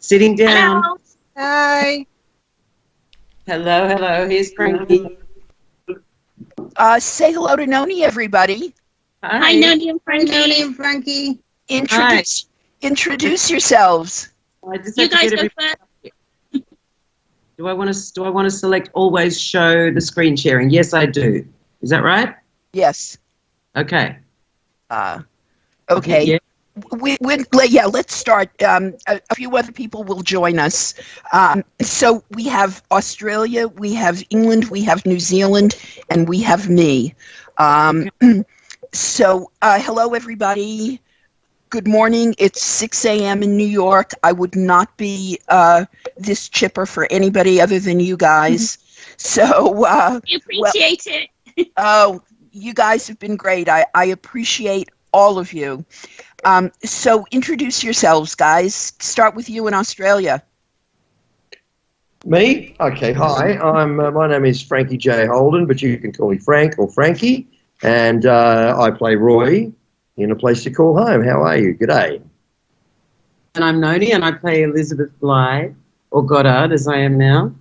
Sitting down. Hello. Hi. Hello, hello. Here's Frankie. Uh, say hello to Noni, everybody. Hi, Noni and Frankie. Noni and Frankie. Introduce introduce yourselves. I just You guys get go every- first. do I want to do I want to select always show the screen sharing? Yes, I do. Is that right? Yes. Okay. Uh, okay. Yeah. We, yeah, let's start. Um, a, a few other people will join us. Um, so we have Australia, we have England, we have New Zealand, and we have me. Um, so, uh, hello, everybody. Good morning. It's 6 a.m. in New York. I would not be uh, this chipper for anybody other than you guys. So, uh, We appreciate it. Oh, you guys have been great. I, I appreciate all of you. Um, so introduce yourselves, guys. Start with you in Australia. Me? Okay, hi. I'm. Uh, my name is Frankie J. Holden, but you can call me Frank or Frankie, and uh, I play Roy in A Place to Call Home. How are you? Good day. And I'm Noni, and I play Elizabeth Bligh, or Goddard, as I am now,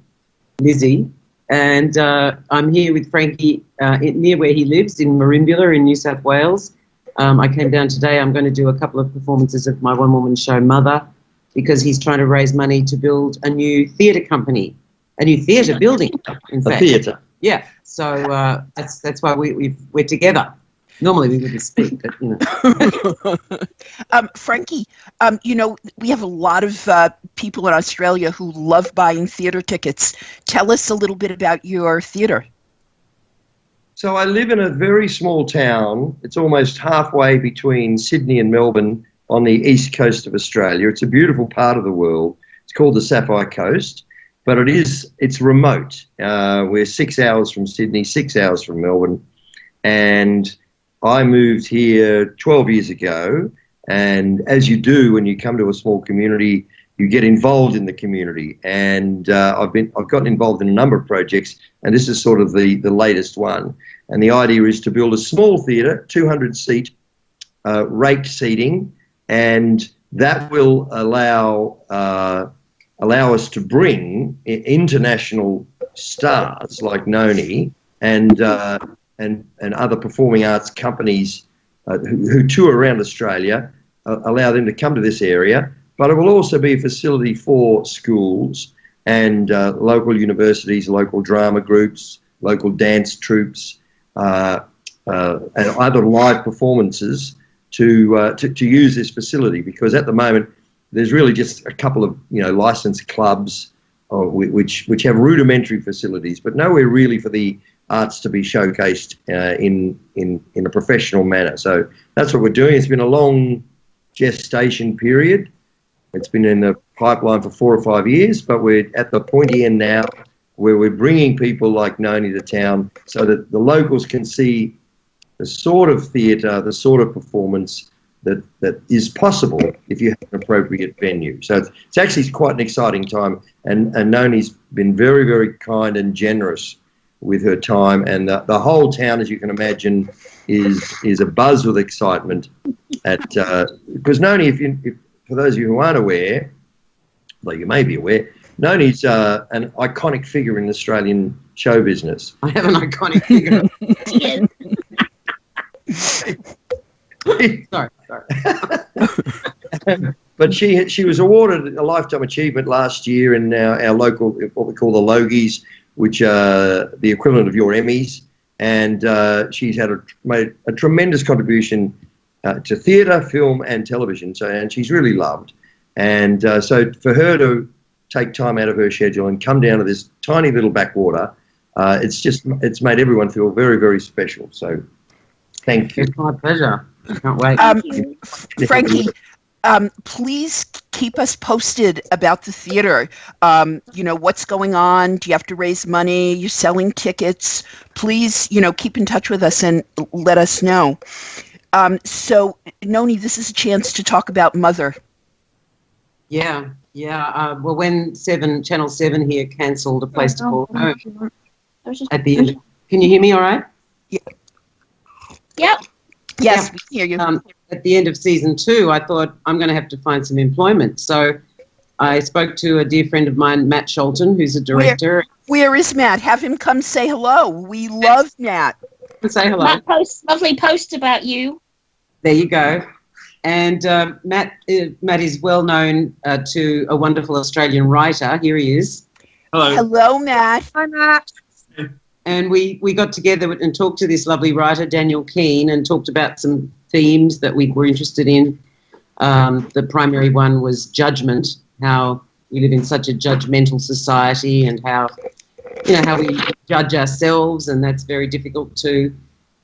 Lizzie. And uh, I'm here with Frankie uh, near where he lives in Merimbula in New South Wales. Um, I came down today. I'm going to do a couple of performances of my one woman show, Mother, because he's trying to raise money to build a new theatre company, a new theatre building, in fact. A fact. theatre. Yeah, so uh, that's that's why we we've, we're together. Normally we wouldn't speak, but you know. um, Frankie, um, you know, we have a lot of uh, people in Australia who love buying theater tickets. Tell us a little bit about your theater. So I live in a very small town. It's almost halfway between Sydney and Melbourne on the east coast of Australia. It's a beautiful part of the world. It's called the Sapphire Coast, but it is it's remote. Uh, we're six hours from Sydney, six hours from Melbourne, and I moved here 12 years ago. And as you do when you come to a small community, you get involved in the community. And uh, I've been I've gotten involved in a number of projects, and this is sort of the the latest one. And the idea is to build a small theatre, 200 seat, uh, raked seating, and that will allow uh, allow us to bring international stars like Noni and uh, and and other performing arts companies uh, who, who tour around Australia. Uh, allow them to come to this area, but it will also be a facility for schools and uh, local universities, local drama groups, local dance troupes, uh, uh, and other live performances to, uh, to to use this facility because at the moment there's really just a couple of you know licensed clubs uh, which which have rudimentary facilities, but nowhere really for the arts to be showcased uh, in in in a professional manner. So that's what we're doing. It's been a long gestation period. It's been in the pipeline for four or five years, but we're at the pointy end now where we're bringing people like Noni to town so that the locals can see the sort of theatre, the sort of performance that, that is possible if you have an appropriate venue. So it's, it's actually quite an exciting time, and, and Noni's been very, very kind and generous with her time, and the, the whole town, as you can imagine, is is a buzz with excitement. At uh, because Noni, if you if, for those of you who aren't aware, well, you may be aware, Noni's uh, an iconic figure in Australian show business. I have an iconic figure. Sorry, sorry. but she she was awarded a lifetime achievement last year in our, our local what we call the Logies, which are the equivalent of your Emmys, and uh, she's had a, made a tremendous contribution uh, to theatre, film, and television. So and she's really loved, and uh, so for her to take time out of her schedule and come down to this tiny little backwater, uh, it's just it's made everyone feel very very special. So thank you. It's my pleasure. I can't wait. Um, Frankie, um, please keep us posted about the theater. Um, you know, what's going on? Do you have to raise money? You're selling tickets. Please, you know, keep in touch with us and let us know. Um, so, Noni, this is a chance to talk about Mother. Yeah, yeah. Uh, well, when Seven Channel Seven here cancelled a place to call home I was just- at the end. Can you hear me? All right. Yeah. Yep. Yes, we hear you. Um, at the end of season two, I thought I'm going to have to find some employment. So I spoke to a dear friend of mine, Matt Scholten, who's a director. Where is Matt? Have him come say hello. We love Matt. Say hello. Matt posts lovely post about you. There you go. And uh, Matt, uh, Matt is well known uh, to a wonderful Australian writer. Here he is. Hello. Hello, Matt. Hi, Matt. And we, we got together and talked to this lovely writer, Daniel Keene, and talked about some themes that we were interested in. Um, the primary one was judgment, how we live in such a judgmental society and how, you know, how we judge ourselves, and that's very difficult to.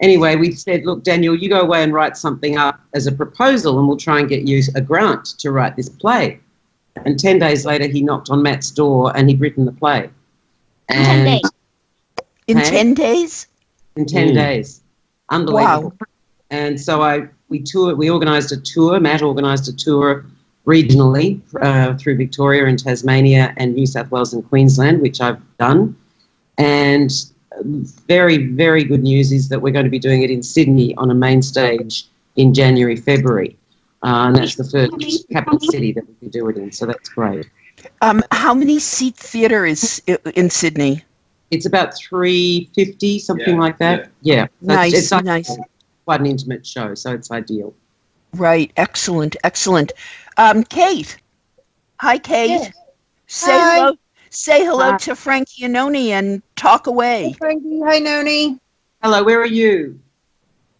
Anyway, we said, look, Daniel, you go away and write something up as a proposal, and we'll try and get you a grant to write this play. And 10 days later, he knocked on Matt's door and he'd written the play. In 10 days. In Hey? 10 days? in 10 Mm. days. Unbelievable. And so I we toured, we organised a tour, Matt organised a tour regionally uh, through Victoria and Tasmania and New South Wales and Queensland, which I've done. And very, very good news is that we're going to be doing it in Sydney on a main stage in January, February. Uh, and that's the first capital city that we can do it in, so that's great. Um, how many seat theater is in Sydney? It's about 350, something Yeah, like that. Yeah. So it's- Nice, it's like nice. quite an intimate show, so it's ideal. Right. Excellent. Excellent. Um, Kate. Hi, Kate. Yeah. Say Hi. hello. Say hello Hi. to Frankie Anoni and talk Hi, away. Frankie. Hi, Noni. Hello, where are you?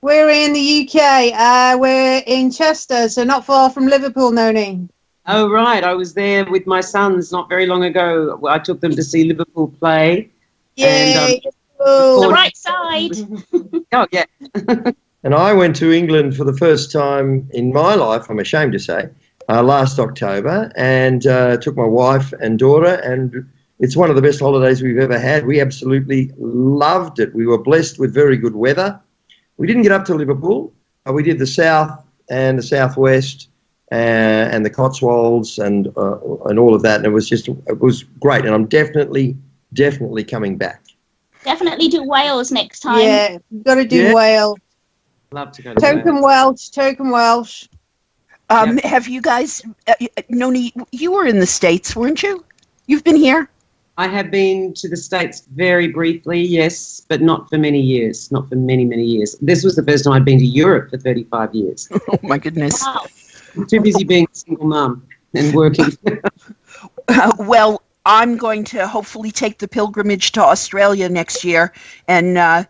We're in the UK. Uh, we're in Chester, so not far from Liverpool, Noni. Oh, right. I was there with my sons not very long ago. I took them to see Liverpool play. Yay. The Oh, right side. Oh, yeah. And I went to England for the first time in my life, I'm ashamed to say, uh, last October, and uh, took my wife and daughter. And it's one of the best holidays we've ever had. We absolutely loved it. We were blessed with very good weather. We didn't get up to Liverpool. We did the south and the southwest uh, and the Cotswolds and uh, and all of that. And it was just it was great. And I'm definitely definitely coming back. Definitely do Wales next time. yeah. You've got to do Yeah. Wales. Love to go to Wales. Token Welsh. Token Welsh. Um, Have you guys, uh, Noni, you were in the States, weren't you? You've been here? I have been to the States very briefly, yes, but not for many years. Not for many, many years. This was the first time I'd been to Europe for 35 years. Oh, my goodness. Wow. Too busy being a single mum and working. Uh, well, I'm going to hopefully take the pilgrimage to Australia next year and uh,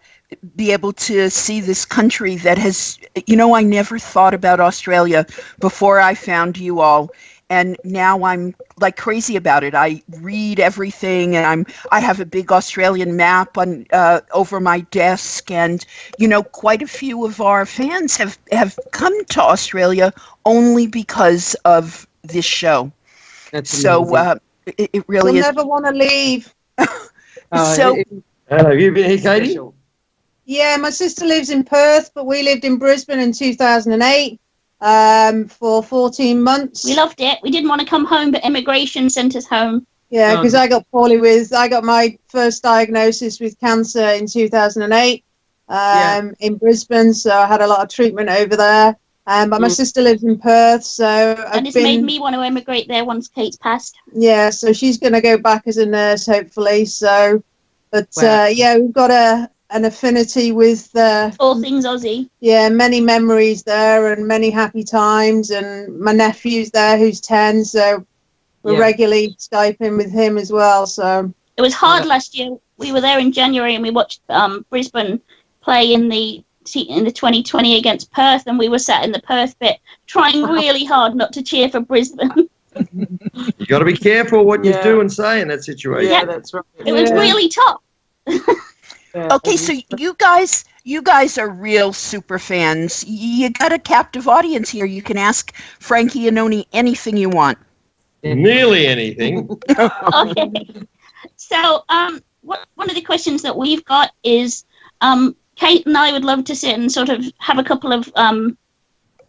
be able to see this country that has, you know, I never thought about Australia before I found you all. And now I'm like crazy about it. I read everything, and I'm I have a big Australian map on uh, over my desk, and you know, quite a few of our fans have have come to Australia only because of this show. That's So amazing. uh, it, it really We'll is. never want to leave. Oh, so- it- it's Hello, have you been here, Katie? Special. Yeah, my sister lives in Perth, but we lived in Brisbane in 2008 um, for 14 months. We loved it. We didn't want to come home, but immigration sent us home. Yeah, Um, because I got poorly with, I got my first diagnosis with cancer in 2008 um, Yeah. in Brisbane. So I had a lot of treatment over there. Um, but my Mm. sister lives in Perth. So I've And it's been, made me want to emigrate there once Kate's passed. yeah, so she's going to go back as a nurse, hopefully. So, but Wow. uh, yeah, we've got a an affinity with, uh, All things Aussie. yeah, many memories there and many happy times. And my nephew's there who's 10. So we're Yeah. regularly Skyping with him as well. So, It was hard Yeah. last year. We were there in January and we watched um, Brisbane play in the in the 2020 against Perth, and we were sat in the Perth bit trying really hard not to cheer for Brisbane. You got to be careful what Yeah. you do and say in that situation. Yeah, Yeah. that's right. It was really tough. Yeah. Okay, so you guys, you guys are real super fans. You got a captive audience here. You can ask Frankie and Oni anything you want. Nearly anything. okay. So, um, what, one of the questions that we've got is, um, Kate and I would love to sit and sort of have a couple of um,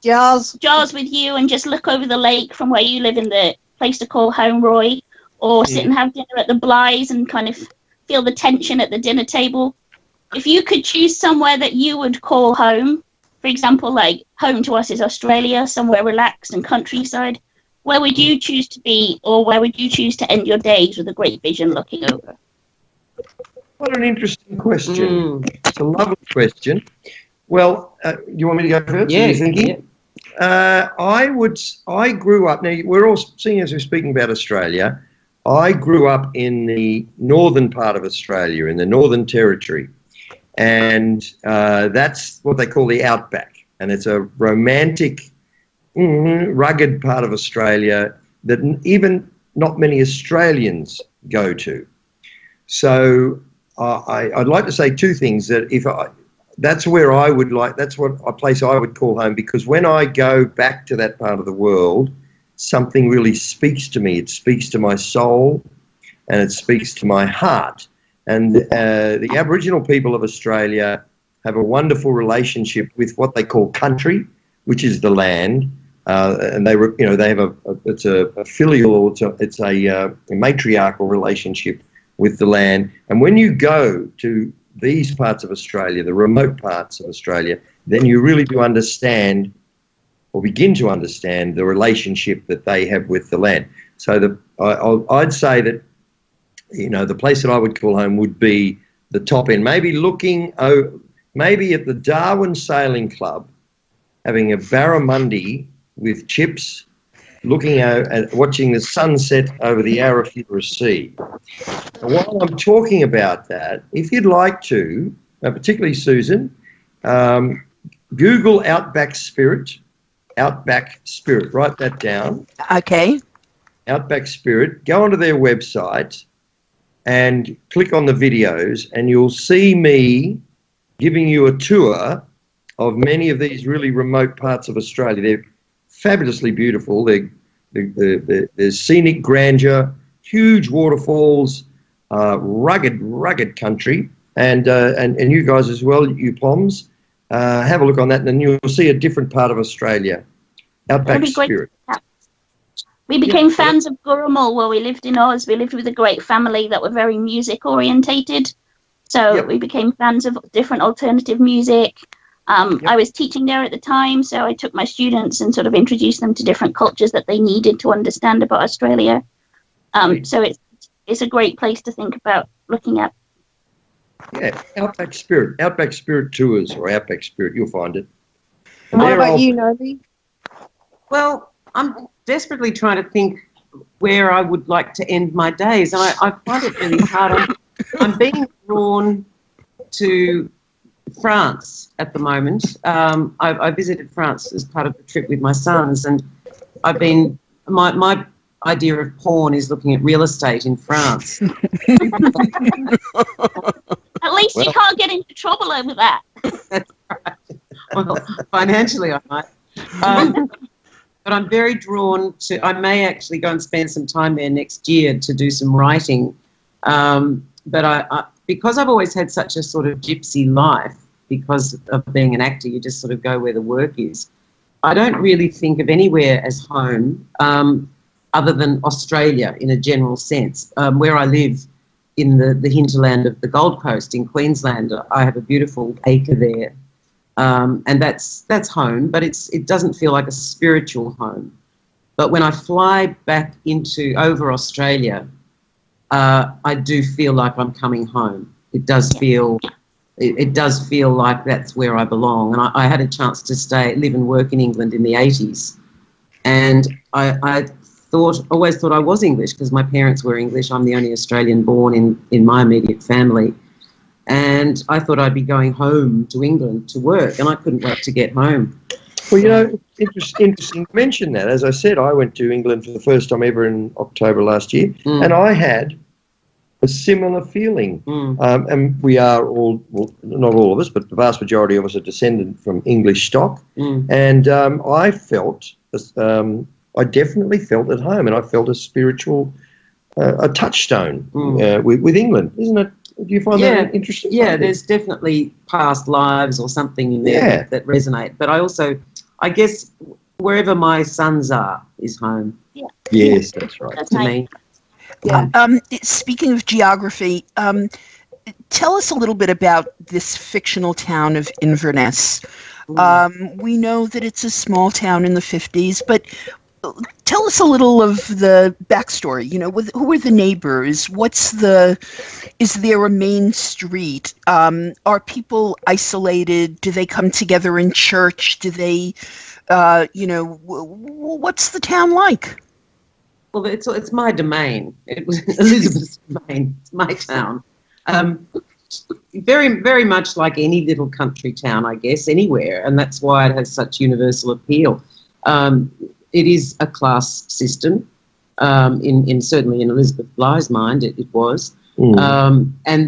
Giles, jars with you and just look over the lake from where you live in the place to call home, Roy, or sit and have dinner at the Bligh's and kind of feel the tension at the dinner table. If you could choose somewhere that you would call home, for example, like home to us is Australia, somewhere relaxed and countryside, where would you choose to be, or where would you choose to end your days with a great vision looking over? What an interesting question. Mm. It's a lovely question. Well, uh, you want me to go first? Yeah, you thinking? yeah. Uh, I would. I grew up. Now we're all seeing as we're speaking about Australia. I grew up in the northern part of Australia, in the Northern Territory, and uh, that's what they call the outback. And it's a romantic, mm, rugged part of Australia that even not many Australians go to. So uh, I, I'd like to say two things. That if I, that's where I would like, that's what a place I would call home because when I go back to that part of the world, something really speaks to me. It speaks to my soul and it speaks to my heart. And uh, the Aboriginal people of Australia have a wonderful relationship with what they call country, which is the land. Uh, and they, you know, they have a, a it's a, a filial, it's a, it's a, uh, a matriarchal relationship with the land. And when you go to these parts of Australia, the remote parts of Australia, then you really do understand or begin to understand the relationship that they have with the land. So the, I, I'd say that, you know, the place that I would call home would be the top end, maybe looking, oh, maybe at the Darwin Sailing Club, having a barramundi with chips, looking out at watching the sunset over the Arafura Sea. And while I'm talking about that, if you'd like to, uh, particularly Susan, um, Google Outback Spirit, Outback Spirit, write that down. Okay. Outback Spirit, go onto their website and click on the videos, and you'll see me giving you a tour of many of these really remote parts of Australia. They're fabulously beautiful. They're, they're, they're, they're- scenic grandeur, huge waterfalls, uh, rugged, rugged country, and, uh, and and you guys as well, you Poms, uh, have a look on that, and then you'll see a different part of Australia. Outback be. Spirit. We became Yeah. fans of Gurrumul while we lived in Oz. We lived with a great family that were very music orientated. So Yep. we became fans of different alternative music. Um, Yep. I was teaching there at the time, so I took my students and sort of introduced them to different cultures that they needed to understand about Australia. Um, so it's it's a great place to think about looking at. Yeah, Outback Spirit, Outback Spirit tours or Outback Spirit, you'll find it. And What about all- you, Noni? Well, I'm desperately trying to think where I would like to end my days, and I, I find it really hard. I'm, I'm being drawn to France at the moment. Um, I, I visited France as part of the trip with my sons, and I've been my my idea of porn is looking at real estate in France. At least you can't get into trouble over that. well, financially, I might. Um, but I'm very drawn to. I may actually go and spend some time there next year to do some writing. Um, but I, I, because I've always had such a sort of gypsy life, because of being an actor, you just sort of go where the work is. I don't really think of anywhere as home um, other than Australia in a general sense. Um, where I live in the, the hinterland of the Gold Coast in Queensland, I have a beautiful acre there um, and that's that's home. But it's it doesn't feel like a spiritual home. But when I fly back into over Australia, uh, I do feel like I'm coming home. It does feel it, it does feel like that's where I belong. And I, I had a chance to stay live and work in England in the 80s, and I, I thought always thought I was English because my parents were English. I'm the only Australian born in in my immediate family and I thought I'd be going home to England to work, and I couldn't wait to get home. Well, you know, interesting, interesting to mention that. As I said, I went to England for the first time ever in October last year, Mm. and I had a similar feeling. Mm. Um, and we are all, well, not all of us, but the vast majority of us are descended from English stock. Mm. And um, I felt, um, I definitely felt at home, and I felt a spiritual, uh, a touchstone Mm. uh, with, with England, isn't it? Do you find Yeah, that interesting? Yeah, there's definitely past lives or something in there Yeah. that, that resonate. But I also, I guess, wherever my sons are is home Yes, that's right. That's to nice. me. Yeah. Um, speaking of geography, um, tell us a little bit about this fictional town of Inverness. Mm. Um, we know that it's a small town in the 50s, but tell us a little of the backstory. You know, with, who are the neighbors? What's the? Is there a main street? Um, are people isolated? Do they come together in church? Do they, uh, you know, w- what's the town like? Well, it's it's my domain. It was Elizabeth's domain. It's my town. Um, very very much like any little country town, I guess, anywhere, and that's why it has such universal appeal. Um, it is a class system. Um, in, in certainly in Elizabeth Bligh's mind, it, it was. Mm. Um, and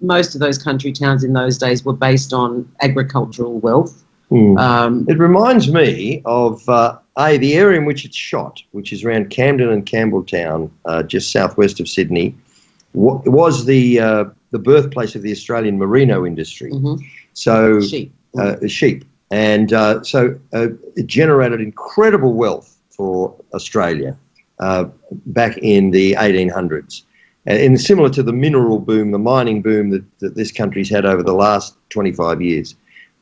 most of those country towns in those days were based on agricultural wealth. Mm. Um, It reminds me of uh, a the area in which it's shot, which is around Camden and Campbelltown, uh, just southwest of Sydney. wa- was the uh, the birthplace of the Australian merino industry. mhm, So sheep. uh, sheep, and uh, so uh, it generated incredible wealth for Australia uh, back in the 1800s, and, and similar to the mineral boom, the mining boom that, that this country's had over the last 25 years.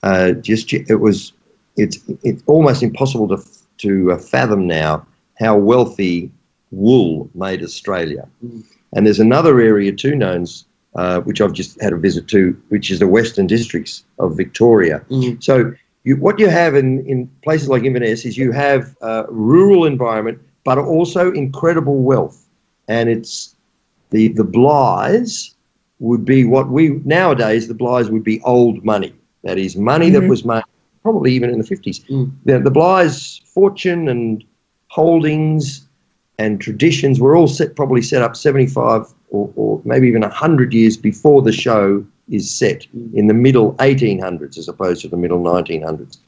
Uh, just it was it's it's almost impossible to to uh, fathom now how wealthy wool made Australia. Mm. And there's another area too known uh, which I've just had a visit to, which is the Western Districts of Victoria. Mhm. So you, what you have in, in places like Inverness is you have a rural environment, but also incredible wealth. And it's the, the Blighs would be what we, nowadays, the Blighs would be old money. That is money that Mhm. was made probably even in the 50s. Mm. The, the Blighs' fortune and holdings and traditions were all set, probably set up 75 or, or maybe even 100 years before the show is set in the middle 1800s as opposed to the middle 1900s.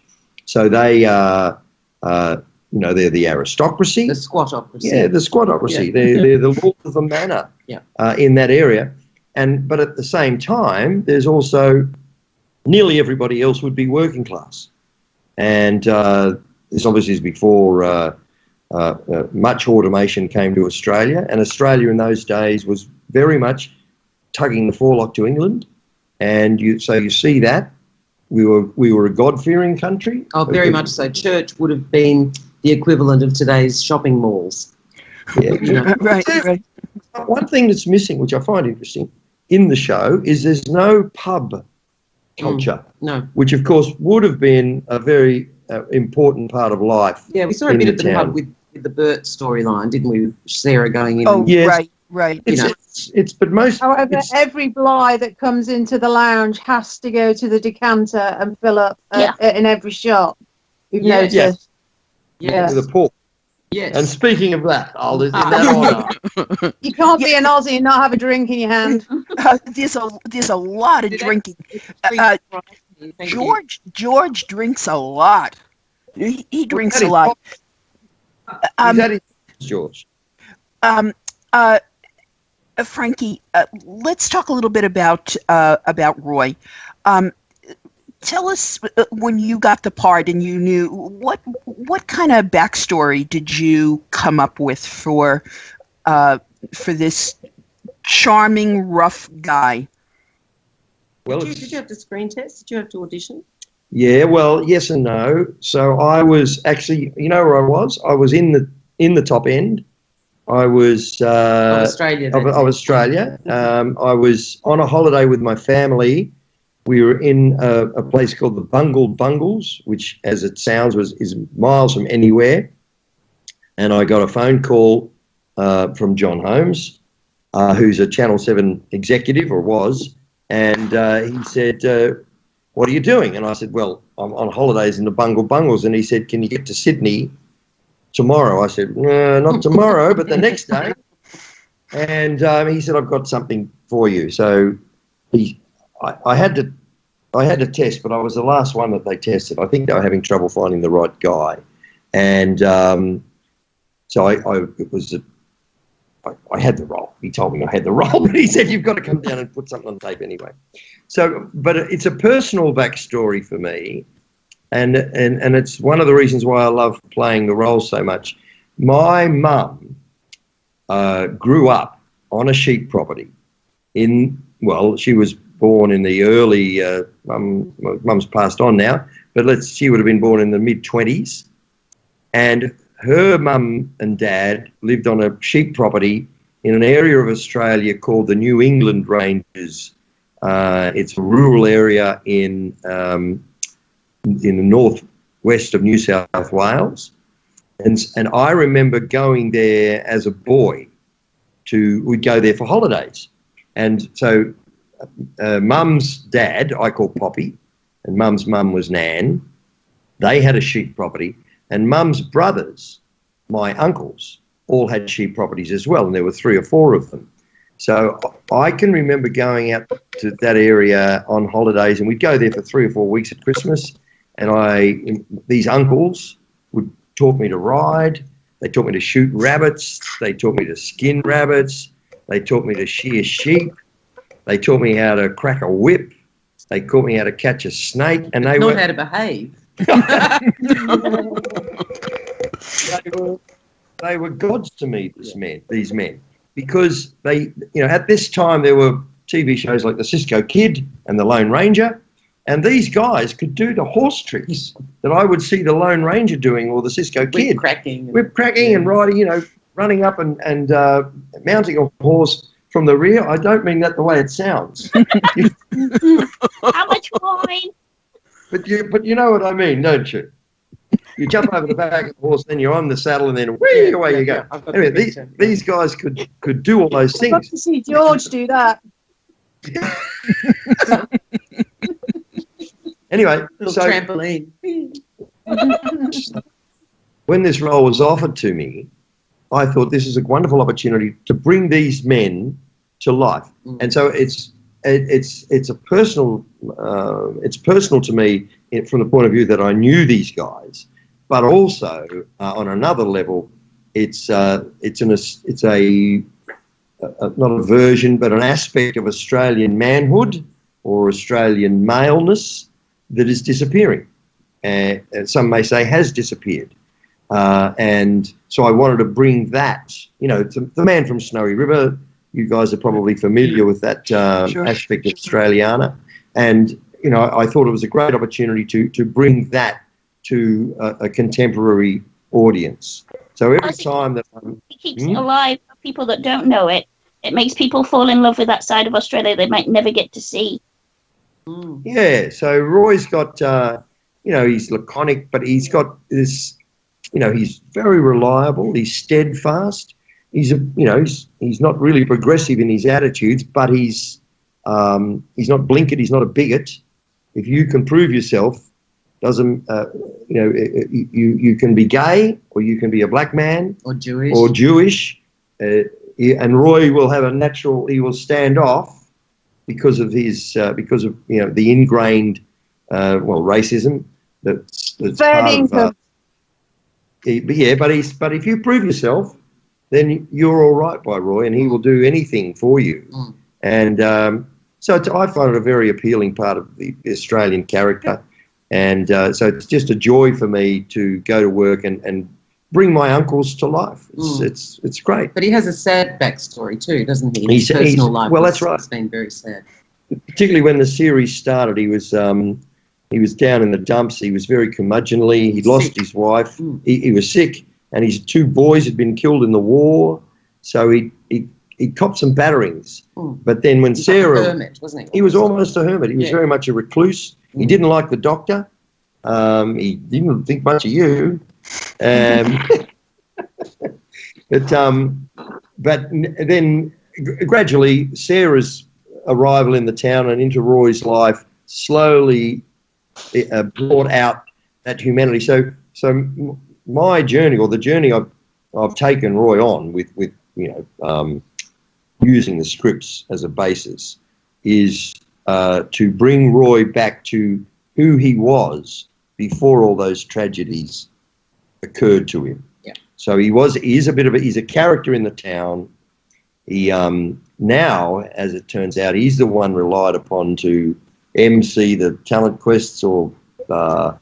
So they are, uh, you know, they're the aristocracy. The squatocracy. Yeah, the squatocracy. Yeah. They're, they're the lords of the manor Yeah. uh, in that area. And but at the same time, there's also nearly everybody else would be working class. And uh, this obviously is before uh, uh, uh, much automation came to Australia. And Australia in those days was very much tugging the forelock to England. And you, so you see that we were we were a God fearing country. Oh, very much so. Church would have been the equivalent of today's shopping malls. Yeah. You know, Right, right. One thing that's missing, which I find interesting in the show, is there's no pub culture, no. which of course would have been a very uh, important part of life. Yeah, we saw a In bit the of the town. pub with, with the Bert storyline, didn't we? Sarah going in. Oh, and- Yes. right, right. It's, know. It's, it's but most However, it's- every Bligh that comes into the lounge has to go to the decanter and fill up uh, in every shop. You've Yeah. noticed. Yes. yes. with a pork. yes. And speaking of that, I'll in Ah. that honour. You can't be an Aussie and not have a drink in your hand. Uh, there's a there's a lot of Did drinking. Uh, you. Thank you. George George drinks a lot. He, he drinks a lot. Um, Is that it, George? um, uh, uh, Frankie, uh, let's talk a little bit about uh, about Roy. Um, tell us uh, when you got the part and you knew what what kind of backstory did you come up with for uh, for this charming rough guy? Well, Did you, did you have to screen test? Did you have to audition? Yeah, well, yes and no. So I was actually, you know, where I was. I was in the in the top end. I was of uh, Australia. of, of Australia. Um, I was on a holiday with my family. We were in a, a place called the Bungle Bungles, which, as it sounds, was is miles from anywhere. And I got a phone call uh, from John Holmes, uh, who's a Channel Seven executive or was, and uh, he said, uh, "What are you doing?" And I said, "Well, I'm on holidays in the Bungle Bungles." And he said, "Can you get to Sydney tomorrow?" I said, "No, not tomorrow, but the next day." And um, he said, "I've got something for you." So he, I, I had to, I had to test, but I was the last one that they tested. I think they were having trouble finding the right guy, and um, so I, I, it was, a, I, I had the role. He told me I had the role, but he said you've got to come down and put something on tape anyway. So, but it's a personal backstory for me, and and and it's one of the reasons why I love playing the role so much. My mum uh, grew up on a sheep property in well, she was born in the early. Uh, mum, mum's passed on now, but let's she would have been born in the mid twenties, and her mum and dad lived on a sheep property in an area of Australia called the New England Ranges. Uh, it's a rural area in um, in the northwest of New South Wales, and and I remember going there as a boy. To we'd go there for holidays, and so uh, Mum's dad I call Poppy, and Mum's mum was Nan. They had a sheep property, and Mum's brothers, my uncles, all had sheep properties as well, and there were three or four of them. So I can remember going out to that area on holidays, and we'd go there for three or four weeks at Christmas. And I, these uncles would taught me to ride. They taught me to shoot rabbits. They taught me to skin rabbits. They taught me to shear sheep. They taught me how to crack a whip. They taught me how to catch a snake, and they Not were how to behave. they were, they were gods to me. This men, these men, because they, you know, at this time there were TV shows like the Cisco Kid and the Lone Ranger, and these guys could do the horse tricks that I would see the Lone Ranger doing or the Cisco Whip Kid cracking. whip cracking and riding, you know, running up and, and uh, mounting a horse from the rear. I don't mean that the way it sounds, How much wine? but you but you know what I mean, don't you? You jump over the back of the horse, then you're on the saddle, and then whee, away you go. I've Anyway, the these, picture. these guys could could do all those I'd love things. to see George do that. Anyway, little so trampoline. when this role was offered to me, I thought this is a wonderful opportunity to bring these men to life. Mm. And so it's it, it's it's a personal uh, it's personal to me from the point of view that I knew these guys, but also uh, on another level, it's uh, it's an it's a, a not a version but an aspect of Australian manhood or Australian maleness that is disappearing. Uh, and some may say has disappeared. Uh, and so I wanted to bring that, you know, to the man from Snowy River. You guys are probably familiar with that um, Sure. aspect of Australiana. And, you know, I thought it was a great opportunity to, to bring that to a, a contemporary audience. So every time that I'm, It keeps Hmm? it alive for people that don't know it. It makes people fall in love with that side of Australia they might never get to see. Mm. yeah, so Roy's got, uh, you know, he's laconic, but he's got this, you know, he's very reliable, he's steadfast. He's a, you know, he's, he's not really progressive in his attitudes, but he's, um, he's not blinkered, he's not a bigot. If you can prove yourself, doesn't, uh, you know, you, you can be gay or you can be a black man Or Jewish. or Jewish, uh, and Roy will have a natural. He will stand off because of his uh, because of you know the ingrained uh, well racism that's, that's part of. Uh, he- but yeah, but he's but if you prove yourself, then you're all right by Roy, and he will do anything for you. Mm. And um, so it's, I find it a very appealing part of the Australian character. And uh, so it's just a joy for me to go to work and, and bring my uncles to life. It's, Mm. it's, it's great. But he has a sad backstory too, doesn't he? He's- personal he's- life well, that's right. It's been very sad. Particularly when the series started, he was um, he was down in the dumps. He was very curmudgeonly. He'd lost Sick. his wife. Mm. He, he was sick, and his two boys had been killed in the war. So he he, he copped some batterings. Mm. But then when He's like a Sarah, hermit, wasn't he? he was almost a hermit. He was Yeah. very much a recluse. He Mm. didn't like the doctor. Um, he didn't think much of you. Um, but um, but then gradually Sarah's arrival in the town and into Roy's life slowly uh, brought out that humanity. So so my journey or the journey I've I've taken Roy on with with you know um, using the scripts as a basis is uh, to bring Roy back to who he was before all those tragedies occurred to him. Yeah. So he was he is a bit of a he's a character in the town. He um, now, as it turns out, he's the one relied upon to MC the talent quests or uh,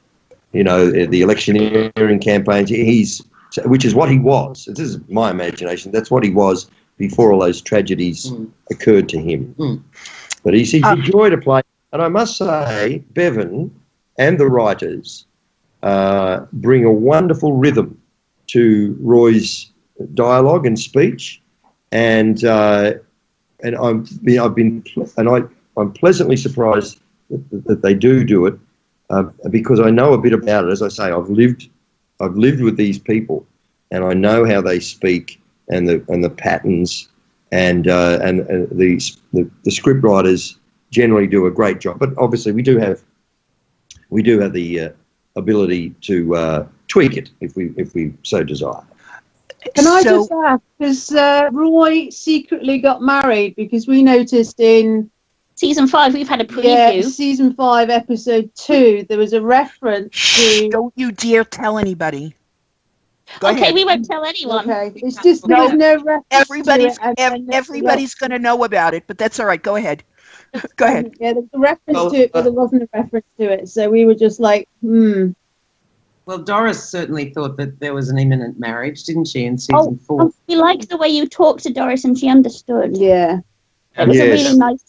you know the electioneering campaigns. He's which is what he was. This is my imagination. That's what he was before all those tragedies Mm. occurred to him. Mm. But he's, he's Uh, a joy to play. And I must say, Bevan and the writers uh, bring a wonderful rhythm to Roy's dialogue and speech, and uh, and I'm you know, I've been and I I'm pleasantly surprised that, that they do do it uh, because I know a bit about it. As I say, I've lived I've lived with these people, and I know how they speak and the and the patterns and uh, and, and the, the the script writers generally do a great job. But obviously, we do have we do have the uh, ability to uh, tweak it if we if we so desire. Can I So- just ask, has uh, Roy secretly got married? Because we noticed in Season five, we've had a preview. yeah, season five, episode two, there was a reference Shh, to. don't you dare tell anybody. Go okay, ahead. we won't tell anyone. Okay, it's just there No, was no reference. Everybody's to it, and- ev- everybody's going to know about it, but that's all right. Go ahead. Go ahead. Yeah, there's a reference Well, to it, but uh, there wasn't a reference to it. So we were just like, hmm. Well, Doris certainly thought that there was an imminent marriage, didn't she, in season four? Oh, we liked the way you talked to Doris and she understood. Yeah. It was a really nice.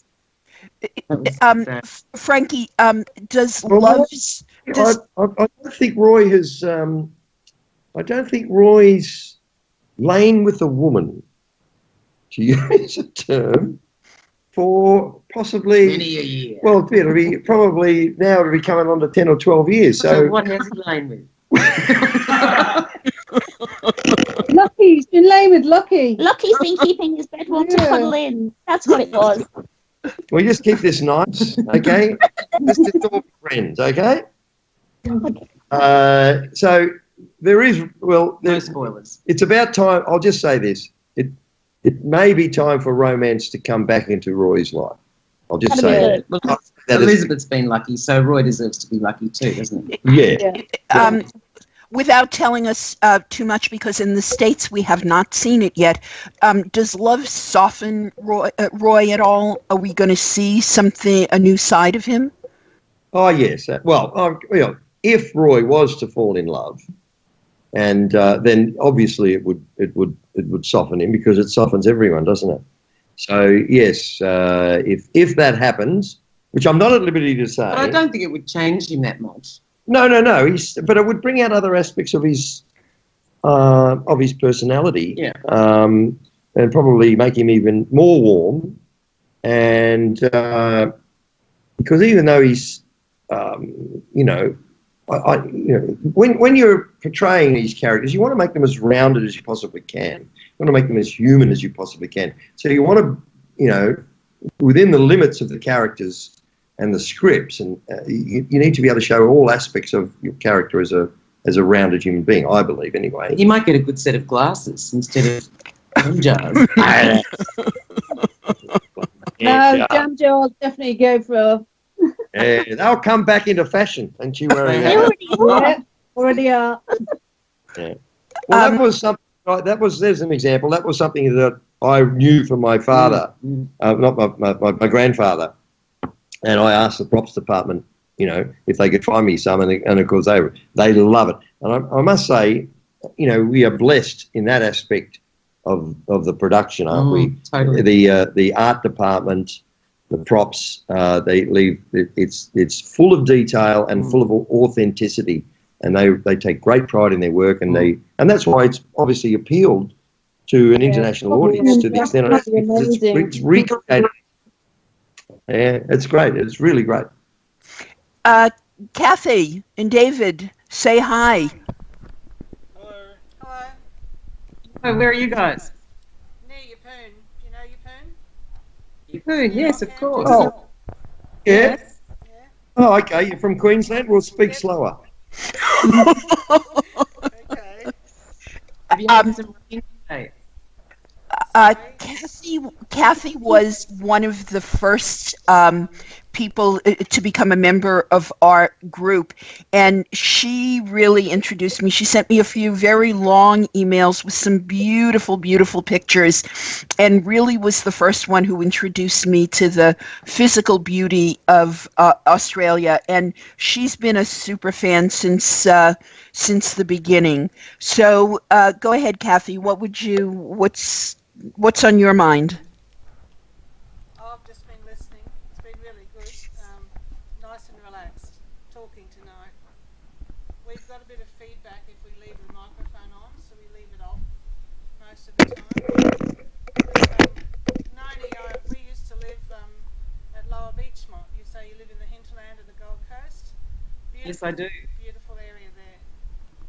Um, Frankie, um, does Well, love's I, I, I don't think Roy has. Um, I don't think Roy's lain with a woman, to use a term, for possibly. Many a year. Well, it'll be probably now it'll be coming on to ten or twelve years. so, So what has he lain with? Lucky, he's been laying with Lucky. Lucky's been keeping his bed warm to Yeah. cuddle in. That's what it was. we just keep this nice, okay? Let's just all friends, okay? Uh, so there is well, No there's, spoilers. it's about time. I'll just say this: it it may be time for romance to come back into Roy's life. I'll just say good. Well, that. That is- Elizabeth's been lucky, so Roy deserves to be lucky too, doesn't he? yeah. um, without telling us uh, too much, because in the states we have not seen it yet. Um, does love soften Roy, uh, Roy at all? Are we going to see something, a new side of him? Oh yes. Uh, well, um, you know, if Roy was to fall in love, and uh, then obviously it would it would it would soften him because it softens everyone, doesn't it? So yes, uh, if if that happens, which I'm not at liberty to say. But I don't think it would change him that much. No, no, no. He's but it would bring out other aspects of his uh, of his personality. Yeah. Um, and probably make him even more warm. And uh, because even though he's, um, you know, I, I, you know, when when you're portraying these characters, you want to make them as rounded as you possibly can. You want to make them as human as you possibly can. So you want to, you know, within the limits of the characters and the scripts, and uh, you, you need to be able to show all aspects of your character as a as a rounded human being. I believe, anyway. You might get a good set of glasses instead of gun jars. No, Jam Joe will definitely go for. Yeah, they'll come back into fashion, and you wearing They that. already are. Yeah, already are. Well, that Um, was something. right, That was there's an example. That was something that I knew from my father, Mm. uh, not my, my, my, my grandfather, and I asked the props department, you know, if they could find me some, and, and of course they they love it. And I, I must say, you know, we are blessed in that aspect of of the production, aren't we? Mm, totally. the uh, the art department, the props, uh, they leave it, it's it's full of detail and Mm. full of authenticity, and they they take great pride in their work, and Mm. they and that's why it's obviously appealed to an Yeah, international probably audience to the extent of it's, it's, it's recreated. Yeah, it's great. It's really great. Uh, Kathy and David, say hi. Hello. Hello. Oh, where are you guys? Near Yeppoon. Do you know Yeppoon? Yeppoon, yes, of course. Oh. Yeah. Yes. Yeah. Oh, okay. You're from Queensland. We'll speak slower. Okay. Have you Um, had some rain today? Uh, Kathy, Kathy was one of the first um, people uh, to become a member of our group, and she really introduced me. She sent me a few very long emails with some beautiful, beautiful pictures, and really was the first one who introduced me to the physical beauty of uh, Australia. And she's been a super fan since uh, since the beginning. So uh, go ahead, Kathy. What would you? What's what's on your mind? Oh, I've just been listening. It's been really good. Um, nice and relaxed talking tonight. We've got a bit of feedback if we leave the microphone on, so Yes, I do. Beautiful area there.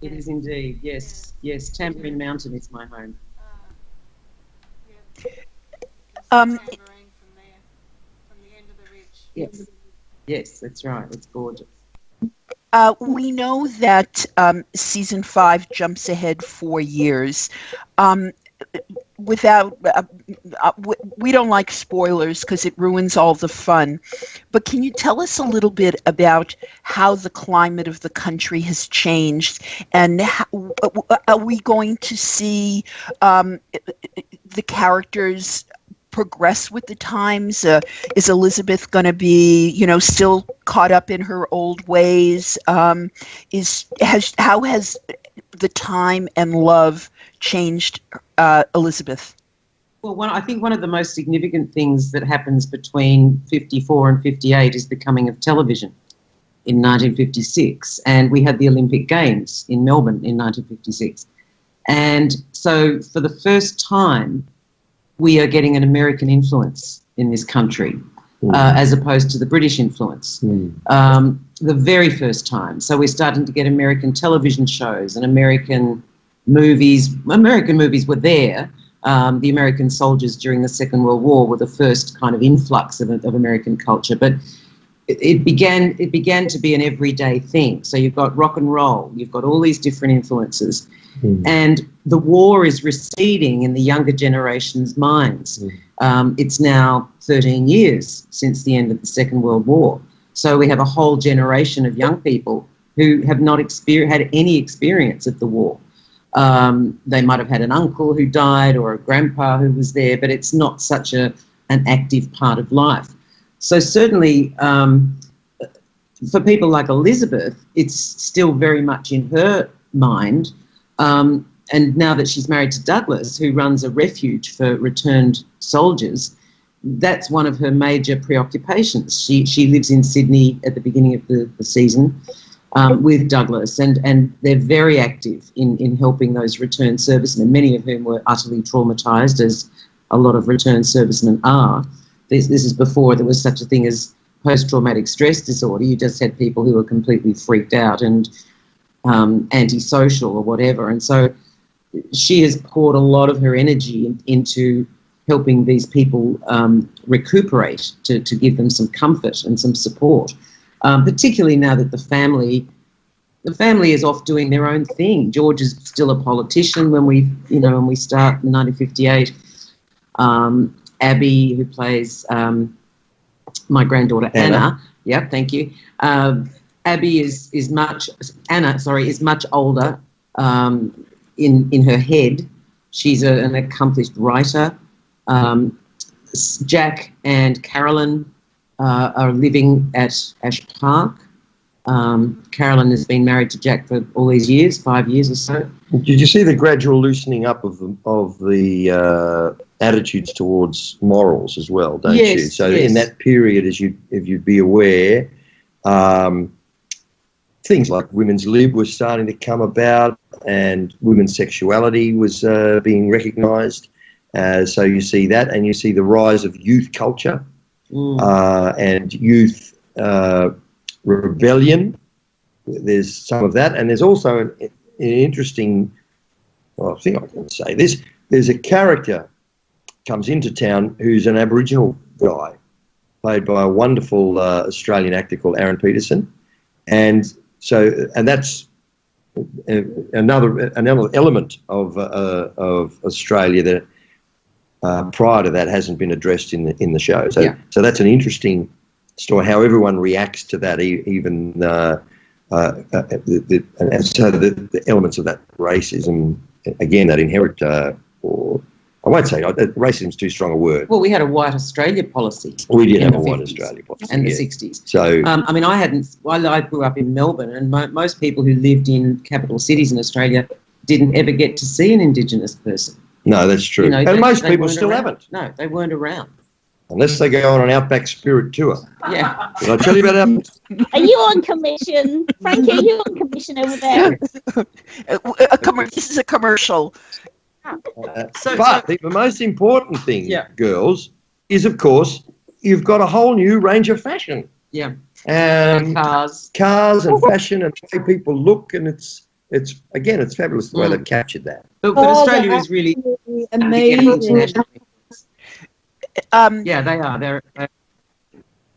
It is indeed. Yes, yes. Tamborine Mountain is my home. Uh, yeah. You can see Um, Tambourine from there, from the end of the ridge. Yes, yes, that's right. It's gorgeous. Uh, we know that um, season five jumps ahead four years. Um, without, uh, uh, we- don't like spoilers because it ruins all the fun. But can you tell us a little bit about how the climate of the country has changed, and how, are we going to see um, the characters? progress with the times uh, is elizabeth going to be you know still caught up in her old ways um, is has how has the time and love changed uh, elizabeth Well, one, I think one of the most significant things that happens between 54 and 58 is the coming of television in 1956. And we had the Olympic Games in Melbourne in 1956. And so for the first time, we are getting an American influence in this country uh, as opposed to the British influence. Mm. um, the very first time. So we're starting to get American television shows and American movies. American movies were there. Um, the American soldiers during the Second World War were the first kind of influx of, of American culture, but it, it began it began to be an everyday thing. So you've got rock and roll, you've got all these different influences, Mm. and the war is receding in the younger generation's minds. Mm. Um, it's now 13 years since the end of the Second World War. So we have a whole generation of young people who have not exper- had any experience of the war. Um, they might have had an uncle who died or a grandpa who was there, but it's not such a, an active part of life. So certainly um, for people like Elizabeth, it's still very much in her mind. Um, and now that she's married to Douglas, who runs a refuge for returned soldiers, that's one of her major preoccupations. She she lives in Sydney at the beginning of the, the season um, with Douglas, and and they're very active in in helping those returned servicemen, many of whom were utterly traumatised, as a lot of returned servicemen are. This this is before there was such a thing as post traumatic stress disorder. You just had people who were completely freaked out and um, antisocial or whatever, and so she has poured a lot of her energy in, into helping these people um, recuperate to, to give them some comfort and some support, um, particularly now that the family the family is off doing their own thing. George is still a politician when we you know when we start in 1958. Um, Abby, who plays um, my granddaughter Anna. Anna, yep, thank you. Um, Abby is is much Anna, sorry, is much older um, in in her head. She's a, an accomplished writer. Um, Jack and Carolyn uh, are living at Ash Park. Um, Carolyn has been married to Jack for all these years, five years or so. Did you see the gradual loosening up of the, of the uh, attitudes towards morals as well? Don't you? So yes. in that period, as you if you'd be aware, um, things like women's lib was starting to come about, and women's sexuality was uh, being recognised. Uh, so you see that, and you see the rise of youth culture Mm. uh, and youth uh, rebellion. There's some of that, and there's also an, an interesting. Well, I think I can say this. There's a character comes into town who's an Aboriginal guy, played by a wonderful uh, Australian actor called Aaron Pedersen, and so and that's another another element of uh, of Australia that uh, prior to that hasn't been addressed in the in the show. So Yeah. so that's an interesting story. How everyone reacts to that, even uh, uh, uh, the, the, and so the, the elements of that racism again that inherit uh, or. I won't say uh, racism is too strong a word. Well, we had a white Australia policy We did in have a white Australia policy. and the 60s. So Um, I mean, I hadn't. Well, I grew up in Melbourne, and mo- most people who lived in capital cities in Australia didn't ever get to see an Indigenous person. No, that's true. You know, and they- most they people still around. haven't, No, they weren't around. unless they go on an outback spirit tour. Yeah. Did I tell you about that? Are you on commission? Frankie, are you on commission over there? A commer- this is a commercial Uh, So- but the, the most important thing, Yeah. girls, is of course you've got a whole new range of fashion. Yeah. Um, Cars. cars and fashion and the way people look, and it's it's again, it's fabulous the way Mm. they've captured that. But, but Oh, Australia is really Amazing. Um, Yeah, they are. They're, uh,